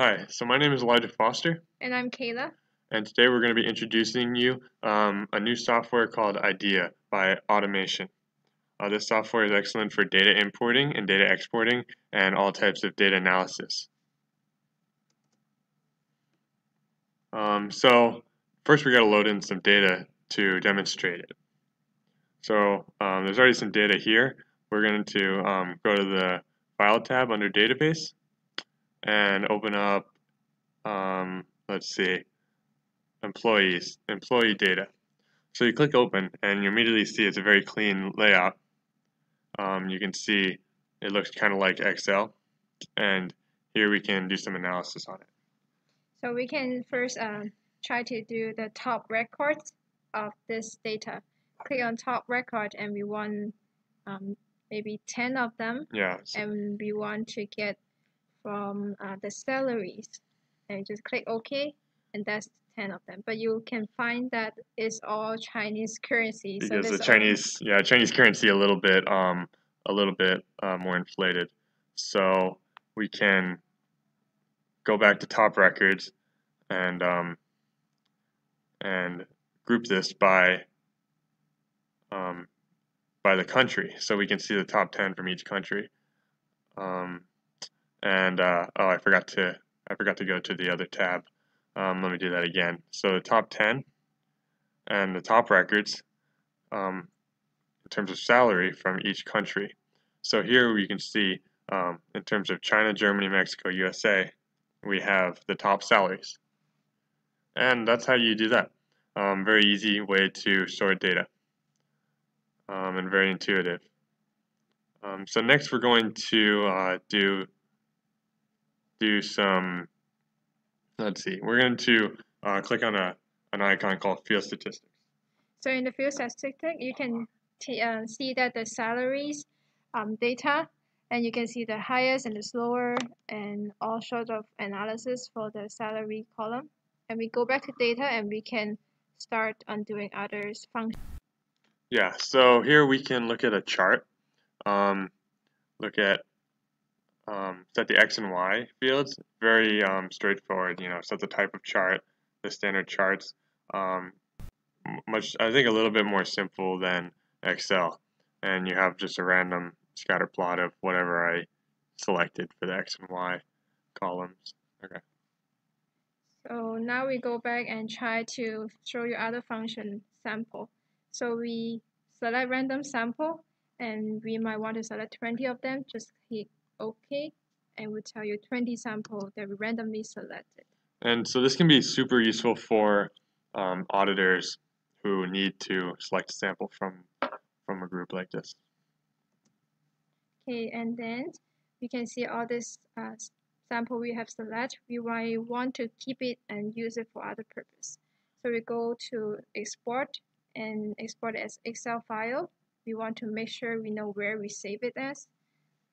Hi, so my name is Elijah Foster, And I'm Kayla. and today we're going to be introducing you um, a new software called IDEA by Audimation. Uh, this software is excellent for data importing and data exporting and all types of data analysis. Um, so first we got to load in some data to demonstrate it. So um, there's already some data here. We're going to um, go to the File tab under Database and open up, um, let's see, employees, employee data. So you click open and you immediately see it's a very clean layout. Um, you can see it looks kind of like Excel and here we can do some analysis on it. So we can first um, try to do the top records of this data. Click on top record and we want um, maybe 10 of them Yeah, so, and we want to get from uh, the salaries and just click OK and that's 10 of them. But you can find that it's all Chinese currency. so because the there's only- Chinese, yeah, Chinese currency a little bit, um, a little bit uh, more inflated. So we can go back to top records and um, and group this by um, by the country, so we can see the top ten from each country. Um, and uh, oh, I forgot to I forgot to go to the other tab. Um, let me do that again. So the top ten and the top records um, in terms of salary from each country. So here we can see um, in terms of China, Germany, Mexico, USA, we have the top salaries. And that's how you do that. Um, very easy way to sort data um, and very intuitive. Um, so next we're going to uh, do do some, let's see, we're going to uh, click on a, an icon called field statistics. So in the field statistic, you can t uh, see that the salaries um, data, and you can see the highest and the slower, and all sorts of analysis for the salary column. And we go back to data, and we can start on doing others functions. Yeah, so here we can look at a chart. Um, look at um, set the X and Y fields. Very um, straightforward, you know, set the type of chart, the standard charts. Um, much, I think, a little bit more simple than Excel. And you have just a random scatter plot of whatever I selected for the X and Y columns. Okay. So now we go back and try to show you other function sample. So we select random sample, and we might want to select 20 of them. Just click OK, and we'll tell you 20 sample that we randomly selected. And so this can be super useful for um, auditors who need to select a sample from from a group like this. Okay, and then we can see all this uh, sample we have selected. We might want to keep it and use it for other purpose. So we go to export and export as Excel file. We want to make sure we know where we save it as.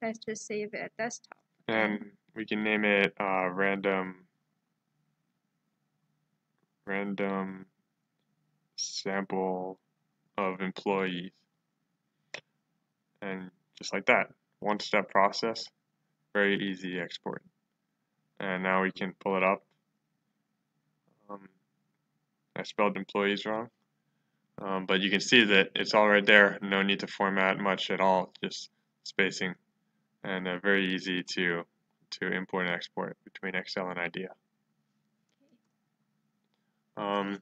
Let's just save it at desktop. And we can name it uh, random random sample of employees. And just like that, one step process, very easy export. And now we can pull it up. Um, I spelled employees wrong. Um, but you can see that it's all right there. No need to format much at all, just spacing. And uh, very easy to, to import and export between Excel and IDEA. Um,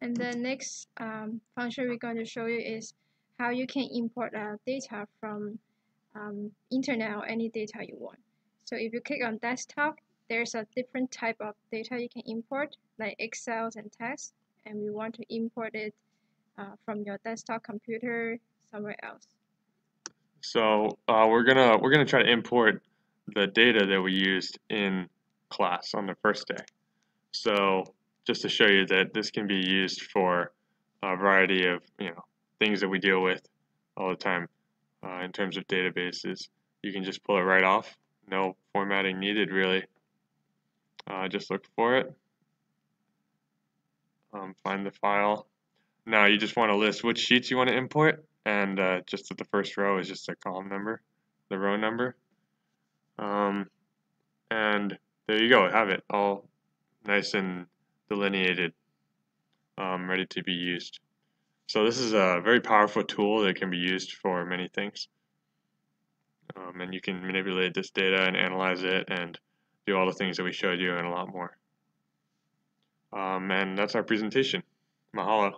And the next um, function we're going to show you is how you can import uh, data from um, internet or any data you want. So if you click on desktop, there's a different type of data you can import, like Excel and text, and we want to import it uh, from your desktop computer somewhere else. So uh, we're gonna we're gonna try to import the data that we used in class on the first day. So just to show you that this can be used for a variety of you know things that we deal with all the time uh, in terms of databases. You can just pull it right off. No formatting needed really. Uh, just look for it. Um, find the file. Now you just want to list which sheets you want to import and uh, just at the first row is just a column number, the row number. Um, and there you go, have it all nice and delineated, um, ready to be used. So this is a very powerful tool that can be used for many things. Um, and you can manipulate this data and analyze it and do all the things that we showed you and a lot more. Um, and that's our presentation. Mahalo.